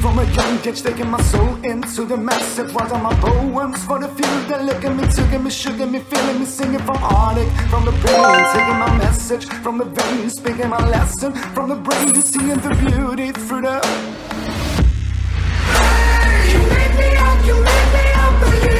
from a young age, taking my soul into the massive Write on my poems for the few that look at me, took me, sugar me, feeling me, singing from heartache, from the pain, taking my message from the veins, speaking my lesson from the brain, to seeing the beauty through the. You make me up, you make me a believer,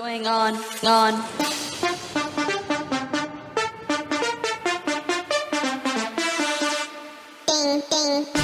going on, on. Ding, ding.